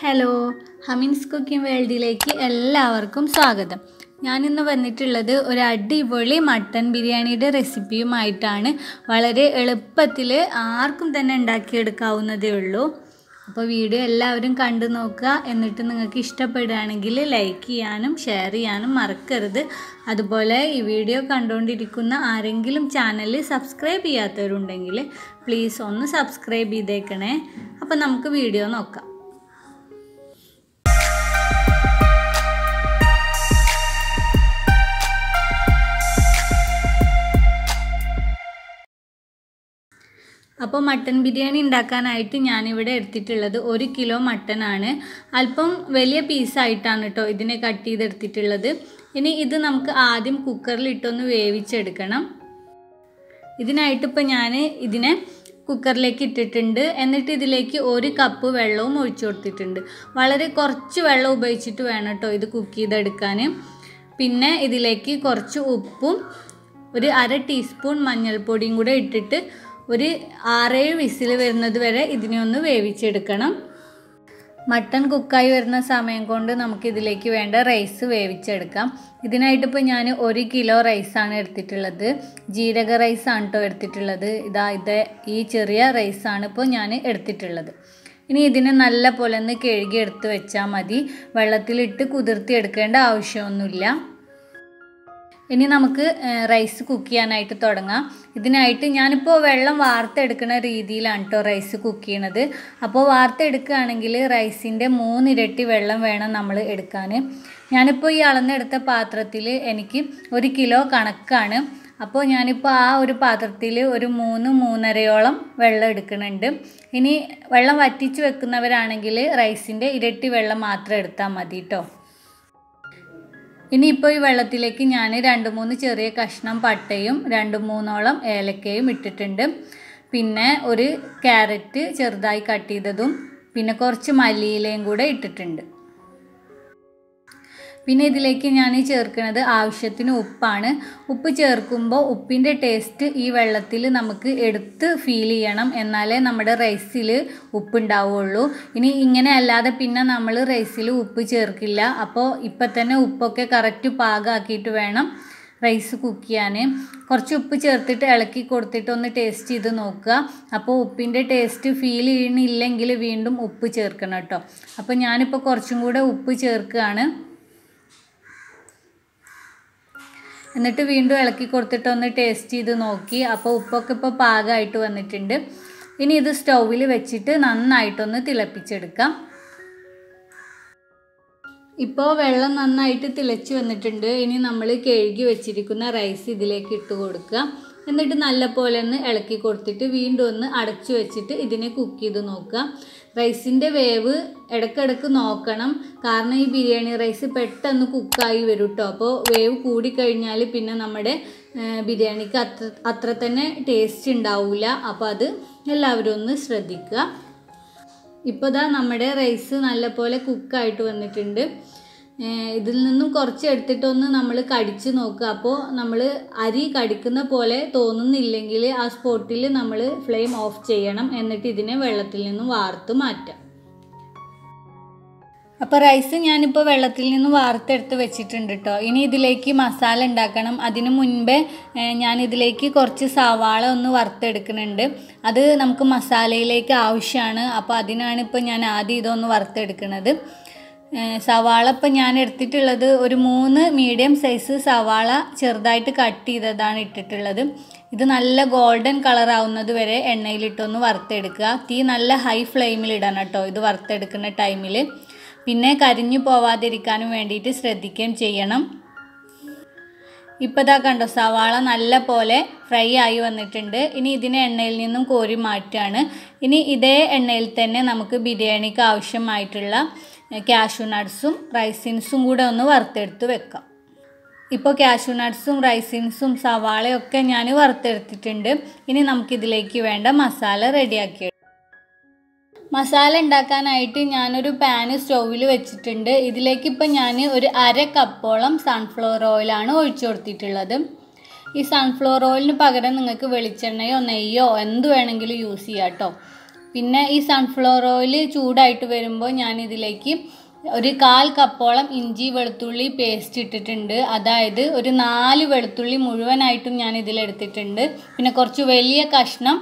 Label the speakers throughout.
Speaker 1: Hello ഹമിൻസ് cooking വേൾഡിലേക്ക് എല്ലാവർക്കും സ്വാഗതം. ഞാനിന്ന് വന്നിട്ടുള്ളത് ഒരു അടിപൊളി മട്ടൻ ബിരിയാണിയുടെ റെസിപ്പിയുമായിട്ടാണ്. വളരെ എളുപ്പത്തിൽ ആർക്കും തന്നെ ഉണ്ടാക്കിയെടുക്കാവുന്നതേ ഉള്ളൂ. അപ്പോൾ വീഡിയോ എല്ലാവരും കണ്ടു നോക്കുക. എന്നിട്ട് നിങ്ങൾക്ക് ഇഷ്ടപ്പെടുകയാണെങ്കിൽ ലൈക്ക് ചെയ്യാനും ഷെയർ ചെയ്യാനും മറക്കരുത്. അതുപോലെ ഈ വീഡിയോ കണ്ടുകൊണ്ടിരിക്കുന്ന ആരെങ്കിലും ചാനൽ സബ്സ്ക്രൈബ് ചെയ്യാത്തവരുണ്ടെങ്കിൽ പ്ലീസ് ഒന്ന് സബ്സ്ക്രൈബ് ചെയ്തേക്കണേ. അപ്പോൾ നമുക്ക് വീഡിയോ നോക്കാം. അപ്പോൾ മട്ടൻ ബിരിയാണി ഉണ്ടാക്കാനായിട്ട് ഞാനിവിടെ എടുത്തിട്ടുള്ളത് ഒരു കിലോ മട്ടനാണ്. അല്പം വലിയ പീസായിട്ടാണ് കേട്ടോ ഇതിനെ കട്ട് ചെയ്തെടുത്തിട്ടുള്ളത്. ഇനി ഇത് നമുക്ക് ആദ്യം കുക്കറിൽ ഇട്ടൊന്ന് വേവിച്ചെടുക്കണം. ഇതിനായിട്ടിപ്പോൾ ഞാൻ ഇതിനെ കുക്കറിലേക്ക് ഇട്ടിട്ടുണ്ട്. എന്നിട്ട് ഇതിലേക്ക് ഒരു കപ്പ് വെള്ളവും ഒഴിച്ചു കൊടുത്തിട്ടുണ്ട്. വളരെ കുറച്ച് വെള്ളം ഉപയോഗിച്ചിട്ട് വേണം കേട്ടോ ഇത് കുക്ക് ചെയ്തെടുക്കാൻ പിന്നെ ഇതിലേക്ക് കുറച്ച് ഉപ്പും ഒരു അര ടീസ്പൂൺ മഞ്ഞൾപ്പൊടിയും കൂടെ ഇട്ടിട്ട് ഒരു ആറേഴ് വിസിൽ വരുന്നത് വരെ ഇതിനെ ഒന്ന് വേവിച്ചെടുക്കണം. മട്ടൺ കുക്കായി വരുന്ന സമയം കൊണ്ട് നമുക്ക് ഇതിലേക്ക് വേണ്ട റൈസ് വേവിച്ചെടുക്കാം. ഇതിനായിട്ടിപ്പോൾ ഞാൻ ഒരു കിലോ റൈസാണ് എടുത്തിട്ടുള്ളത്. ജീരക റൈസാണ് കേട്ടോ എടുത്തിട്ടുള്ളത്. ഇതാ ഇത് ഈ ചെറിയ റൈസാണ് ഇപ്പോൾ ഞാൻ എടുത്തിട്ടുള്ളത്. ഇനി ഇതിനെ നല്ല പോലെ ഒന്ന് കഴുകി എടുത്ത് വെച്ചാൽ മതി. വെള്ളത്തിലിട്ട് കുതിർത്തി എടുക്കേണ്ട ആവശ്യമൊന്നുമില്ല. ഇനി നമുക്ക് റൈസ് കുക്ക് ചെയ്യാനായിട്ട് തുടങ്ങാം. ഇതിനായിട്ട് ഞാനിപ്പോൾ വെള്ളം വാർത്തെടുക്കുന്ന രീതിയിലാണ് കേട്ടോ റൈസ് കുക്ക് ചെയ്യണത്. അപ്പോൾ വാർത്തെടുക്കുകയാണെങ്കിൽ റൈസിന്റെ മൂന്നിരട്ടി വെള്ളം വേണം നമ്മൾ എടുക്കാൻ. ഞാനിപ്പോൾ ഈ അളന്നെടുത്ത പാത്രത്തിൽ എനിക്ക് ഒരു കിലോ കണക്കാണ്. അപ്പോൾ ഞാനിപ്പോൾ ആ ഒരു പാത്രത്തിൽ ഒരു മൂന്ന് മൂന്നരയോളം വെള്ളം എടുക്കുന്നുണ്ട്. ഇനി വെള്ളം വറ്റിച്ച് വെക്കുന്നവരാണെങ്കിൽ റൈസിന്റെ ഇരട്ടി വെള്ളം മാത്രം എടുത്താൽ മതി കേട്ടോ ഇനിയിപ്പോൾ ഈ വെള്ളത്തിലേക്ക് ഞാൻ രണ്ട് മൂന്ന് ചെറിയ കഷ്ണം പട്ടയും രണ്ട് മൂന്നോളം ഏലക്കയും ഇട്ടിട്ടുണ്ട്. പിന്നെ ഒരു ക്യാരറ്റ് ചെറുതായി കട്ട് ചെയ്തതും പിന്നെ കുറച്ച് മല്ലിയിലയും കൂടെ ഇട്ടിട്ടുണ്ട്. പിന്നെ ഇതിലേക്ക് ഞാൻ ചേർക്കുന്നത് ആവശ്യത്തിന് ഉപ്പാണ്. ഉപ്പ് ചേർക്കുമ്പോൾ ഉപ്പിന്റെ ടേസ്റ്റ് ഈ വെള്ളത്തിൽ നമുക്ക് എടുത്ത് ഫീൽ ചെയ്യണം. എന്നാലേ നമ്മുടെ റൈസിൽ ഉപ്പുണ്ടാവുള്ളൂ. ഇനി ഇങ്ങനെ അല്ലാതെ പിന്നെ നമ്മൾ റൈസിൽ ഉപ്പ് ചേർക്കില്ല. അപ്പോൾ ഇപ്പം തന്നെ ഉപ്പൊക്കെ കറക്റ്റ് പാകമാക്കിയിട്ട് വേണം റൈസ് കുക്ക് ചെയ്യാൻ. കുറച്ച് ഉപ്പ് ചേർത്തിട്ട് ഇളക്കി കൊടുത്തിട്ട് ഒന്ന് ടേസ്റ്റ് ചെയ്ത് നോക്കുക. അപ്പോൾ ഉപ്പിന്റെ ടേസ്റ്റ് ഫീൽ ചെയ്യണില്ലെങ്കിൽ വീണ്ടും ഉപ്പ് ചേർക്കണം കേട്ടോ. അപ്പോൾ ഞാനിപ്പോൾ കുറച്ചും കൂടെ ഉപ്പ് ചേർക്കുകയാണ്. എന്നിട്ട് വീണ്ടും ഇളക്കി കൊടുത്തിട്ട് ഒന്ന് ടേസ്റ്റ് ചെയ്ത് നോക്കി. അപ്പോൾ ഉപ്പൊക്കെ ഇപ്പോൾ പാകമായിട്ട് വന്നിട്ടുണ്ട്. ഇനി ഇത് സ്റ്റൗവിൽ വെച്ചിട്ട് നന്നായിട്ടൊന്ന് തിളപ്പിച്ചെടുക്കാം. ഇപ്പോൾ വെള്ളം നന്നായിട്ട് തിളച്ച് വന്നിട്ടുണ്ട്. ഇനി നമ്മൾ കഴുകി വെച്ചിരിക്കുന്ന റൈസ് ഇതിലേക്ക് ഇട്ട് കൊടുക്കുക. എന്നിട്ട് നല്ല പോലെ ഒന്ന് ഇളക്കി കൊടുത്തിട്ട് വീണ്ടും ഒന്ന് അടച്ചു വെച്ചിട്ട് ഇതിനെ കുക്ക് ചെയ്ത് നോക്കുക. റൈസിന്റെ വേവ് ഇടയ്ക്കിടയ്ക്ക് നോക്കണം. കാരണം ഈ ബിരിയാണി റൈസ് പെട്ടെന്ന് കുക്കായി വരും കേട്ടോ അപ്പോൾ വേവ് കൂടിക്കഴിഞ്ഞാൽ പിന്നെ നമ്മുടെ ബിരിയാണിക്ക് അത്ര അത്ര തന്നെ ടേസ്റ്റ് ഉണ്ടാവില്ല അപ്പോൾ അത് എല്ലാവരും ഒന്ന് ശ്രദ്ധിക്കുക. ഇപ്പോൾ ദാ നമ്മുടെ റൈസ് നല്ലപോലെ കുക്കായിട്ട് വന്നിട്ടുണ്ട്. ഇതിൽ നിന്നും കുറച്ച് എടുത്തിട്ടൊന്ന് നമ്മൾ കടിച്ച് നോക്കുക അപ്പോൾ നമ്മൾ അരി കടിക്കുന്ന പോലെ തോന്നുന്നില്ലെങ്കിൽ ആ സ്പോട്ടിൽ നമ്മൾ ഫ്ലെയിം ഓഫ് ചെയ്യണം. എന്നിട്ട് ഇതിനെ വെള്ളത്തിൽ നിന്നും വാർത്ത് മാറ്റാം. അപ്പോൾ റൈസ് ഞാനിപ്പോൾ വെള്ളത്തിൽ നിന്ന് വാർത്തെടുത്ത് വെച്ചിട്ടുണ്ട് കേട്ടോ ഇനി ഇതിലേക്ക് മസാല ഉണ്ടാക്കണം. അതിന് മുൻപേ ഞാൻ ഇതിലേക്ക് കുറച്ച് സവാള ഒന്ന് വറുത്തെടുക്കുന്നുണ്ട്. അത് നമുക്ക് മസാലയിലേക്ക് ആവശ്യമാണ്. അപ്പോൾ അതിനാണ് ഇപ്പോൾ ഞാൻ ആദ്യം ഇതൊന്ന് വറുത്തെടുക്കുന്നത്. സവാള ഇപ്പം ഞാൻ എടുത്തിട്ടുള്ളത് ഒരു മൂന്ന് മീഡിയം സൈസ് സവാള ചെറുതായിട്ട് കട്ട് ചെയ്തതാണ് ഇട്ടിട്ടുള്ളത്. ഇത് നല്ല ഗോൾഡൻ കളർ ആവുന്നത് വരെ എണ്ണയിലിട്ടൊന്ന് വറുത്തെടുക്കുക. തീ നല്ല ഹൈ ഫ്ലെയിമിൽ ഇടണം കേട്ടോ ഇത് വറുത്തെടുക്കുന്ന ടൈമിൽ പിന്നെ കരിഞ്ഞു പോവാതിരിക്കാനും വേണ്ടിയിട്ട് ശ്രദ്ധിക്കുകയും ചെയ്യണം. ഇപ്പോൾ ഇതാ കണ്ടോ സവാള നല്ല പോലെ ഫ്രൈ ആയി വന്നിട്ടുണ്ട്. ഇനി ഇതിനെ എണ്ണയിൽ നിന്നും കോരി മാറ്റുകയാണ്. ഇനി ഇതേ എണ്ണയിൽ തന്നെ നമുക്ക് ബിരിയാണിക്ക് ആവശ്യമായിട്ടുള്ള കാഷ്യൂ നട്ട്സും റൈസിൻസും കൂടെ ഒന്ന് വറുത്തെടുത്ത് വെക്കാം. ഇപ്പോൾ കാഷ്യൂ നട്ട്സും റൈസിൻസും സവാളയൊക്കെ ഞാൻ വറുത്തെടുത്തിട്ടുണ്ട്. ഇനി നമുക്കിതിലേക്ക് വേണ്ട മസാല റെഡിയാക്കി മസാല ഉണ്ടാക്കാനായിട്ട് ഞാനൊരു പാന് സ്റ്റൗവിൽ വെച്ചിട്ടുണ്ട്. ഇതിലേക്ക് ഇപ്പം ഞാൻ ഒരു അര കപ്പോളം സൺഫ്ലവർ ഓയിലാണ് ഒഴിച്ചു കൊടുത്തിട്ടുള്ളത്. ഈ സൺഫ്ലവർ ഓയിലിന് പകരം നിങ്ങൾക്ക് വെളിച്ചെണ്ണയോ നെയ്യോ എന്ത് വേണമെങ്കിലും യൂസ് ചെയ്യാം കേട്ടോ പിന്നെ ഈ സൺഫ്ലവർ ഓയിൽ ചൂടായിട്ട് വരുമ്പോൾ ഞാൻ ഇതിലേക്ക് ഒരു കാൽ കപ്പോളം ഇഞ്ചി വെളുത്തുള്ളി പേസ്റ്റ് ഇട്ടിട്ടുണ്ട്. അതായത് ഒരു നാല് വെളുത്തുള്ളി മുഴുവനായിട്ടും ഞാൻ ഇതിലെടുത്തിട്ടുണ്ട് പിന്നെ കുറച്ച് വലിയ കഷ്ണം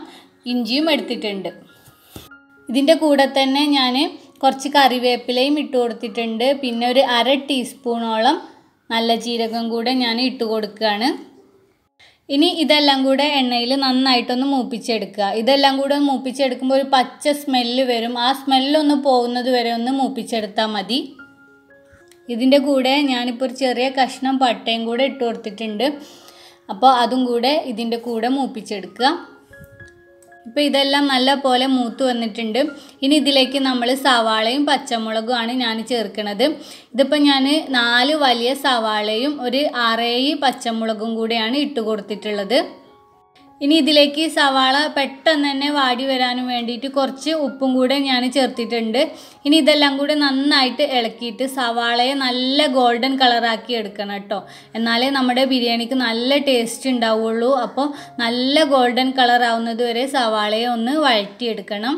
Speaker 1: ഇഞ്ചിയും എടുത്തിട്ടുണ്ട്. ഇതിന്റെ കൂടെ തന്നെ ഞാൻ കുറച്ച് കറിവേപ്പിലയും ഇട്ട് കൊടുത്തിട്ടുണ്ട്. പിന്നെ ഒരു അര ടീസ്പൂണോളം നല്ല ജീരകം കൂടെ ഞാൻ ഇട്ട് കൊടുക്കുകയാണ്. ഇനി ഇതെല്ലാം കൂടെ എണ്ണയിൽ നന്നായിട്ടൊന്ന് മൂപ്പിച്ചെടുക്കുക. ഇതെല്ലാം കൂടെ മൂപ്പിച്ചെടുക്കുമ്പോൾ ഒരു പച്ച സ്മെല്ല് വരും. ആ സ്മെല്ലൊന്ന് പോകുന്നത് വരെ ഒന്ന് മൂപ്പിച്ചെടുത്താൽ മതി. ഇതിന്റെ കൂടെ ഞാനിപ്പോൾ ഒരു ചെറിയ കഷ്ണം പട്ടയും കൂടെ ഇട്ട് കൊടുത്തിട്ടുണ്ട്. അപ്പോൾ അതും കൂടെ ഇതിന്റെ കൂടെ മൂപ്പിച്ചെടുക്കുക. ഇപ്പോൾ ഇതെല്ലാം നല്ല പോലെ മൂത്ത് വന്നിട്ടുണ്ട്. ഇനി ഇതിലേക്ക് നമ്മൾ സവാളയും പച്ചമുളകുമാണ് ഞാൻ ചേർക്കുന്നത് ഇതിപ്പോൾ ഞാൻ നാല് വലിയ സവാളയും ഒരു ആറേഴ് പച്ചമുളകും കൂടെയാണ് ഇട്ട് കൊടുത്തിട്ടുള്ളത്. ഇനി ഇതിലേക്ക് സവാള പെട്ടെന്ന് തന്നെ വാടി വരാനും വേണ്ടിയിട്ട് കുറച്ച് ഉപ്പും കൂടെ ഞാൻ ചേർത്തിട്ടുണ്ട്. ഇനി ഇതെല്ലാം കൂടെ നന്നായിട്ട് ഇളക്കിയിട്ട് സവാളയെ നല്ല ഗോൾഡൻ കളറാക്കി എടുക്കണം കേട്ടോ. എന്നാലേ നമ്മുടെ ബിരിയാണിക്ക് നല്ല ടേസ്റ്റ് ഉണ്ടാവുള്ളൂ. അപ്പോൾ നല്ല ഗോൾഡൻ കളറാവുന്നത് വരെ സവാളയെ ഒന്ന് വഴറ്റിയെടുക്കണം.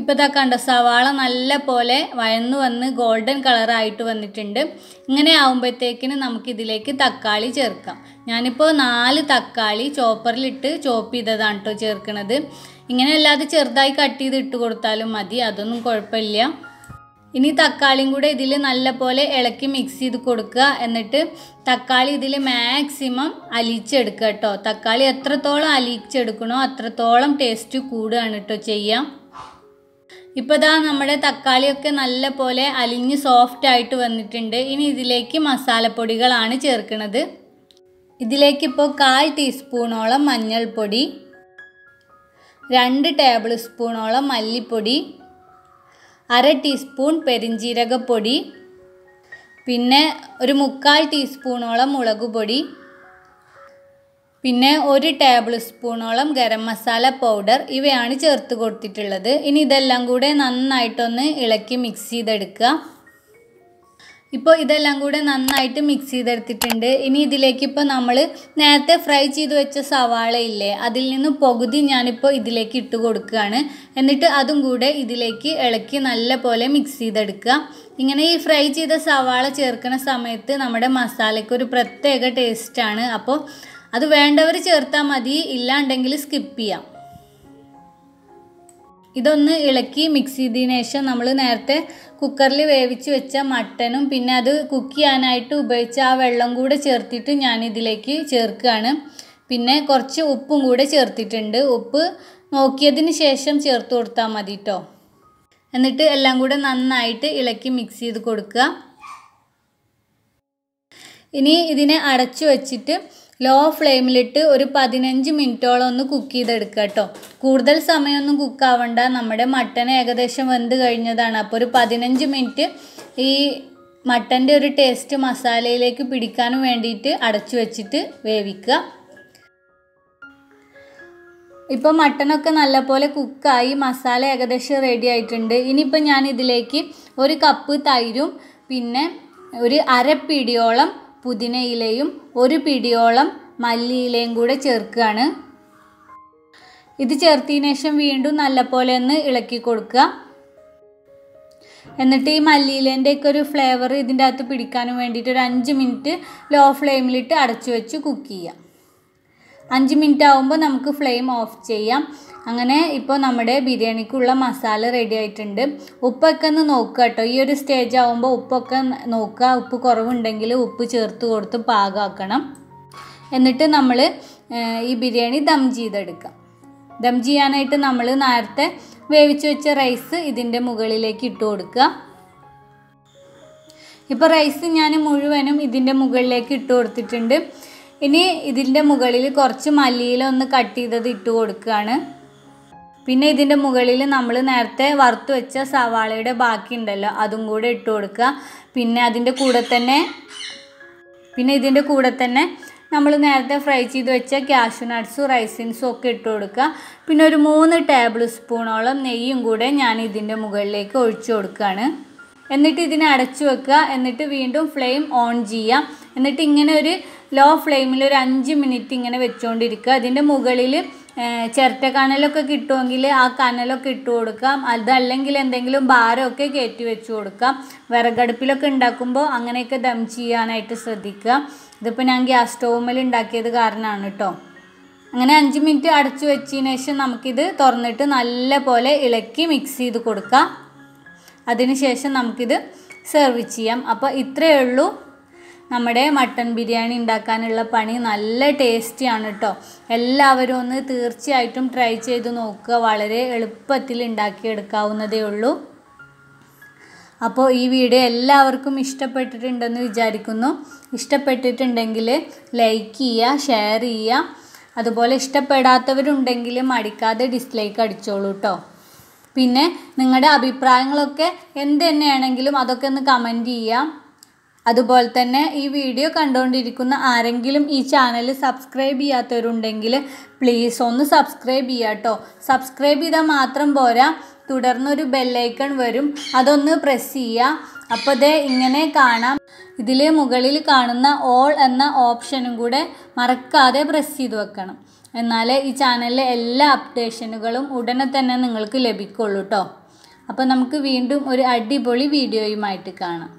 Speaker 1: ഇപ്പോൾ ഇതാ കണ്ട സവാള നല്ല പോലെ വഴന്നു വന്ന് ഗോൾഡൻ കളറായിട്ട് വന്നിട്ടുണ്ട്. ഇങ്ങനെ ആകുമ്പോഴത്തേക്കിന് നമുക്കിതിലേക്ക് തക്കാളി ചേർക്കാം. ഞാനിപ്പോൾ നാല് തക്കാളി ചോപ്പറിലിട്ട് ചോപ്പ് ചെയ്തതാണ് കേട്ടോ ചേർക്കണത്. ഇങ്ങനെ അല്ലാതെ ചെറുതായി കട്ട് ചെയ്ത് ഇട്ട് കൊടുത്താലും മതി അതൊന്നും കുഴപ്പമില്ല. ഇനി തക്കാളിയും കൂടെ ഇതിൽ നല്ല പോലെ ഇളക്കി മിക്സ് ചെയ്ത് കൊടുക്കുക. എന്നിട്ട് തക്കാളി ഇതിൽ മാക്സിമം അലിച്ചെടുക്കുക കേട്ടോ തക്കാളി എത്രത്തോളം അലിച്ചെടുക്കണോ അത്രത്തോളം ടേസ്റ്റ് കൂടുകയാണ് കേട്ടോ ചെയ്യാം. ഇപ്പോൾ ഇതാ നമ്മുടെ തക്കാളിയൊക്കെ നല്ല പോലെ അലിഞ്ഞ് സോഫ്റ്റ് ആയിട്ട് വന്നിട്ടുണ്ട്. ഇനി ഇതിലേക്ക് മസാലപ്പൊടികളാണ് ചേർക്കുന്നത്. ഇതിലേക്ക് ഇപ്പോൾ കാൽ ടീസ്പൂണോളം മഞ്ഞൾപ്പൊടി രണ്ട് ടേബിൾ സ്പൂണോളം മല്ലിപ്പൊടി അര ടീസ്പൂൺ പെരിഞ്ജീരകപ്പൊടി പിന്നെ ഒരു മുക്കാൽ ടീസ്പൂണോളം മുളക് പൊടി പിന്നെ ഒരു ടേബിൾ സ്പൂണോളം ഗരം മസാല പൗഡർ ഇവയാണ് ചേർത്ത് കൊടുത്തിട്ടുള്ളത്. ഇനി ഇതെല്ലാം കൂടെ നന്നായിട്ടൊന്ന് ഇളക്കി മിക്സ് ചെയ്തെടുക്കുക. ഇപ്പോൾ ഇതെല്ലാം കൂടെ നന്നായിട്ട് മിക്സ് ചെയ്തെടുത്തിട്ടുണ്ട്. ഇനി ഇതിലേക്ക് ഇപ്പോൾ നമ്മൾ നേരത്തെ ഫ്രൈ ചെയ്ത് വെച്ച സവാള ഇല്ലേ അതിൽ നിന്ന് പകുതി ഞാനിപ്പോൾ ഇതിലേക്ക് ഇട്ട് കൊടുക്കുകയാണ്. എന്നിട്ട് അതും കൂടെ ഇതിലേക്ക് ഇളക്കി നല്ല പോലെ മിക്സ് ചെയ്തെടുക്കുക. ഇങ്ങനെ ഈ ഫ്രൈ ചെയ്ത സവാള ചേർക്കുന്ന സമയത്ത് നമ്മുടെ മസാലയ്ക്ക് ഒരു പ്രത്യേക ടേസ്റ്റാണ് അപ്പോൾ അത് വേണ്ടവർ ചേർത്താൽ മതി ഇല്ലാണ്ടെങ്കിൽ സ്കിപ്പ് ചെയ്യാം. ഇതൊന്ന് ഇളക്കി മിക്സ് ചെയ്തതിന് ശേഷം നമ്മൾ നേരത്തെ കുക്കറിൽ വേവിച്ച് വെച്ച മട്ടനും പിന്നെ അത് കുക്ക് ചെയ്യാനായിട്ട് ഉപയോഗിച്ച ആ വെള്ളം കൂടെ ചേർത്തിട്ട് ഞാൻ ഇതിലേക്ക് ചേർക്കുകയാണ്. പിന്നെ കുറച്ച് ഉപ്പും കൂടെ ചേർത്തിട്ടുണ്ട്. ഉപ്പ് നോക്കിയതിന് ശേഷം ചേർത്ത് കൊടുത്താൽ മതി കേട്ടോ എന്നിട്ട് എല്ലാം കൂടെ നന്നായിട്ട് ഇളക്കി മിക്സ് ചെയ്ത് കൊടുക്കുക. ഇനി ഇതിനെ അടച്ചു വെച്ചിട്ട് ലോ ഫ്ലെയിമിലിട്ട് ഒരു പതിനഞ്ച് മിനിറ്റോളം ഒന്ന് കുക്ക് ചെയ്തെടുക്കുക കേട്ടോ. കൂടുതൽ സമയമൊന്നും കുക്കാവണ്ട നമ്മുടെ മട്ടൻ ഏകദേശം വെന്ത് കഴിഞ്ഞതാണ്. അപ്പോൾ ഒരു പതിനഞ്ച് മിനിറ്റ് ഈ മട്ടന്റെ ഒരു ടേസ്റ്റ് മസാലയിലേക്ക് പിടിക്കാനും വേണ്ടിയിട്ട് അടച്ചു വെച്ചിട്ട് വേവിക്കുക. ഇപ്പോൾ മട്ടനൊക്കെ നല്ലപോലെ കുക്കായി മസാല ഏകദേശം റെഡി ആയിട്ടുണ്ട്. ഇനിയിപ്പോൾ ഞാൻ ഇതിലേക്ക് ഒരു കപ്പ് തൈരും പിന്നെ ഒരു അര പിടിയോളം പുതിനയിലയും ഒരു പിടിയോളം മല്ലിയിലയും കൂടെ ചേർക്കുകയാണ്. ഇത് ചേർത്തതിന് ശേഷം വീണ്ടും നല്ലപോലെ ഒന്ന് ഇളക്കി കൊടുക്കുക. എന്നിട്ട് ഈ മല്ലിയിലേന്റെ ഒക്കെ ഒരു ഫ്ലേവർ ഇതിന്റെ അകത്ത് പിടിക്കാനും വേണ്ടിയിട്ട് ഒരു അഞ്ച് മിനിറ്റ് ലോ ഫ്ലെയിമിലിട്ട് അടച്ചു വെച്ച് കുക്ക് ചെയ്യാം അഞ്ച് മിനിറ്റ് ആകുമ്പോൾ നമുക്ക് ഫ്ലെയിം ഓഫ് ചെയ്യാം. അങ്ങനെ ഇപ്പോൾ നമ്മുടെ ബിരിയാണിക്കുള്ള മസാല റെഡി ആയിട്ടുണ്ട്. ഉപ്പൊക്കെ ഒന്ന് നോക്കുക കേട്ടോ. ഈ ഒരു സ്റ്റേജ് ആകുമ്പോൾ ഉപ്പൊക്കെ നോക്കുക. ഉപ്പ് കുറവുണ്ടെങ്കിൽ ഉപ്പ് ചേർത്ത് കൊടുത്ത് പാകമാക്കണം. എന്നിട്ട് നമ്മൾ ഈ ബിരിയാണി ദം ചെയ്തെടുക്കാം. ദം ചെയ്യാനായിട്ട് നമ്മൾ നേരത്തെ വേവിച്ച് വെച്ച റൈസ് ഇതിന്റെ മുകളിലേക്ക് ഇട്ട് കൊടുക്കുക. ഇപ്പോൾ റൈസ് ഞാൻ മുഴുവനും ഇതിന്റെ മുകളിലേക്ക് ഇട്ട് കൊടുത്തിട്ടുണ്ട്. ഇനി ഇതിന്റെ മുകളിൽ കുറച്ച് മല്ലിയില ഒന്ന് കട്ട് ചെയ്തത് ഇട്ട് കൊടുക്കുകയാണ്. പിന്നെ ഇതിന്റെ മുകളിൽ നമ്മൾ നേരത്തെ വറുത്ത് വെച്ച സവാളയുടെ ബാക്കി ഉണ്ടല്ലോ അതും കൂടെ ഇട്ട് കൊടുക്കുക. പിന്നെ അതിന്റെ കൂടെ തന്നെ പിന്നെ ഇതിന്റെ കൂടെ തന്നെ നമ്മൾ നേരത്തെ ഫ്രൈ ചെയ്ത് വെച്ച ക്യാഷു നട്ട്സും റൈസിൻസും ഒക്കെ ഇട്ട് കൊടുക്കുക. പിന്നെ ഒരു മൂന്ന് ടേബിൾ സ്പൂണോളം നെയ്യും കൂടെ ഞാൻ ഇതിന്റെ മുകളിലേക്ക് ഒഴിച്ചു കൊടുക്കുകയാണ്. എന്നിട്ട് ഇതിനെ അടച്ചു വെക്കുക. എന്നിട്ട് വീണ്ടും ഫ്ലെയിം ഓൺ ചെയ്യാം. എന്നിട്ട് ഇങ്ങനെ ഒരു ലോ ഫ്ലെയിമിൽ ഒരു അഞ്ച് മിനിറ്റ് ഇങ്ങനെ വെച്ചുകൊണ്ടിരിക്കുക അതിന്റെ മുകളിൽ ചിരട്ട കനലൊക്കെ കിട്ടുമെങ്കിൽ ആ കനലൊക്കെ ഇട്ട് കൊടുക്കാം. അതല്ലെങ്കിൽ എന്തെങ്കിലും ഭാരമൊക്കെ കയറ്റി വെച്ച് കൊടുക്കാം. വിറകടുപ്പിലൊക്കെ ഉണ്ടാക്കുമ്പോൾ അങ്ങനെയൊക്കെ ദം ചെയ്യാനായിട്ട് ശ്രദ്ധിക്കുക. ഇതിപ്പോൾ ഞാൻ ഗ്യാസ് സ്റ്റൗവിൽ ഉണ്ടാക്കിയത് കാരണമാണ് കേട്ടോ അങ്ങനെ അഞ്ച് മിനിറ്റ് അടച്ചു വെച്ചതിന് ശേഷം നമുക്കിത് തുറന്നിട്ട് നല്ല പോലെ ഇളക്കി മിക്സ് ചെയ്ത് കൊടുക്കാം. അതിനുശേഷം നമുക്കിത് സെർവ് ചെയ്യാം. അപ്പോൾ ഇത്രയേ ഉള്ളൂ. നമ്മുടെ മട്ടൺ ബിരിയാണി ഉണ്ടാക്കാനുള്ള പണി നല്ല ടേസ്റ്റിയാണ് കേട്ടോ എല്ലാവരും ഒന്ന് തീർച്ചയായിട്ടും ട്രൈ ചെയ്ത് നോക്കുക. വളരെ എളുപ്പത്തിൽ ഉണ്ടാക്കിയെടുക്കാവുന്നതേ ഉള്ളൂ. അപ്പോൾ ഈ വീഡിയോ എല്ലാവർക്കും ഇഷ്ടപ്പെട്ടിട്ടുണ്ടെന്ന് വിചാരിക്കുന്നു. ഇഷ്ടപ്പെട്ടിട്ടുണ്ടെങ്കിൽ ലൈക്ക് ചെയ്യുക ഷെയർ ചെയ്യുക. അതുപോലെ ഇഷ്ടപ്പെടാത്തവരുണ്ടെങ്കിൽ മടിക്കാതെ ഡിസ്ലൈക്ക് അടിച്ചോളൂ കേട്ടോ പിന്നെ നിങ്ങളുടെ അഭിപ്രായങ്ങളൊക്കെ എന്ത് തന്നെയാണെങ്കിലും അതൊക്കെ ഒന്ന് കമന്റ് ചെയ്യാം അതുപോലെ തന്നെ ഈ വീഡിയോ കണ്ടുകൊണ്ടിരിക്കുന്ന ആരെങ്കിലും ഈ ചാനൽ സബ്സ്ക്രൈബ് ചെയ്യാത്തവരുണ്ടെങ്കിൽ പ്ലീസ് ഒന്ന് സബ്സ്ക്രൈബ് ചെയ്യുക കേട്ടോ സബ്സ്ക്രൈബ് ചെയ്താൽ മാത്രം പോരാ. തുടർന്നൊരു ബെല്ലൈക്കൺ വരും. അതൊന്ന് പ്രസ് ചെയ്യുക അപ്പോൾ ദേ ഇങ്ങനെ കാണാം. ഇതിൽ മുകളിൽ കാണുന്ന ഓൾ എന്ന ഓപ്ഷനും കൂടെ മറക്കാതെ പ്രസ് ചെയ്ത് വെക്കണം. എന്നാലേ ഈ ചാനലിലെ എല്ലാ അപ്ഡേഷനുകളും ഉടനെ തന്നെ നിങ്ങൾക്ക് ലഭിക്കുള്ളൂ കേട്ടോ അപ്പോൾ നമുക്ക് വീണ്ടും ഒരു അടിപൊളി വീഡിയോയുമായിട്ട് കാണാം.